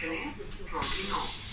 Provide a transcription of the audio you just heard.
Chinese is Filipino.